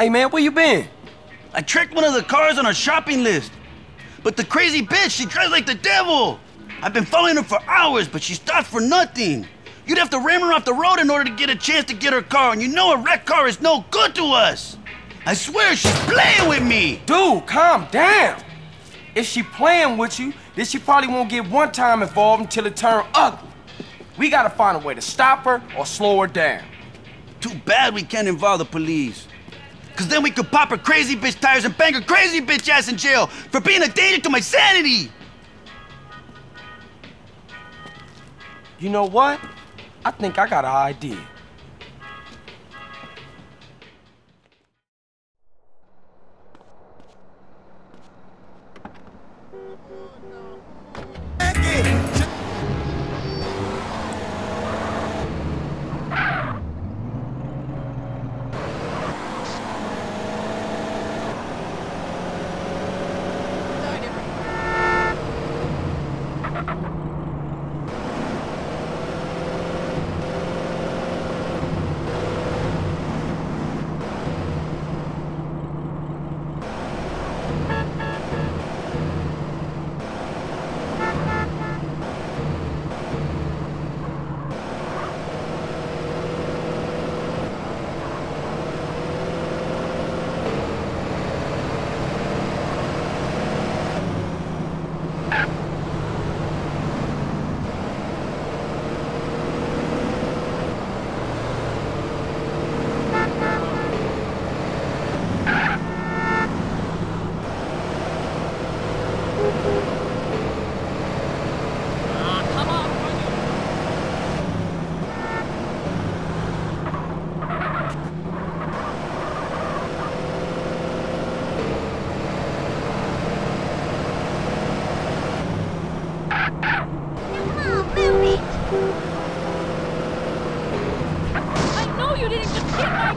Hey, man, where you been? I tracked one of the cars on our shopping list. But the crazy bitch, she drives like the devil. I've been following her for hours, but she stops for nothing. You'd have to ram her off the road in order to get a chance to get her car, and you know a wrecked car is no good to us. I swear she's playing with me. Dude, calm down. If she playing with you, then she probably won't get one time involved until it turn ugly. We gotta find a way to stop her or slow her down. Too bad we can't involve the police. Cause then we could pop her crazy bitch tires and bang her crazy bitch ass in jail for being a danger to my sanity. You know what? I think I got an idea. Oh, I know you didn't just hit my car! Hey,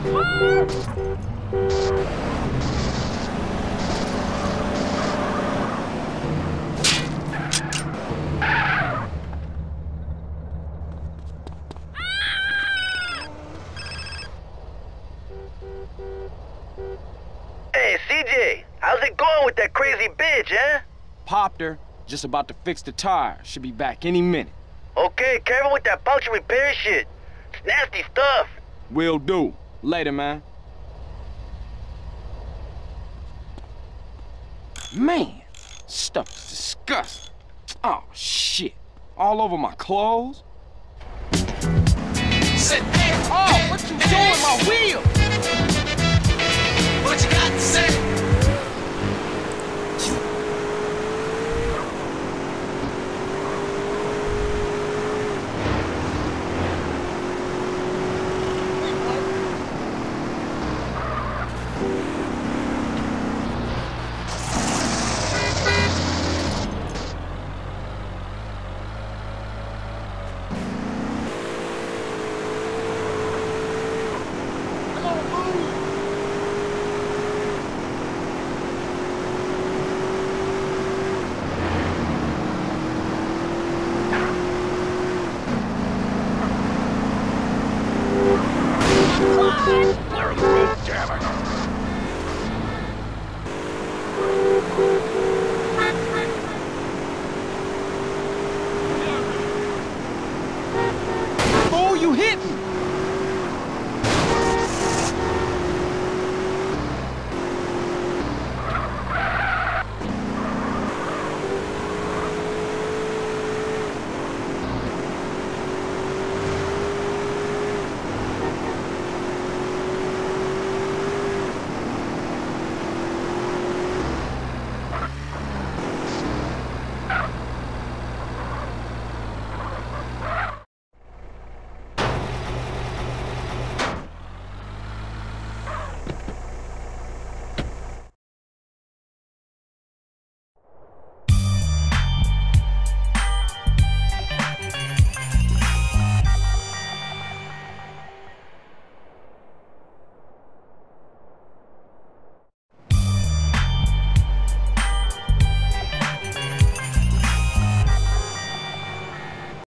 CJ, how's it going with that crazy bitch, eh? Popped her. Just about to fix the tire. Should be back any minute. Okay, careful with that puncture repair shit. It's nasty stuff. Will do. Later, man. Man, stuff is disgusting. Oh, shit. All over my clothes. Oh, what you doing, my wheel?